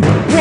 boom.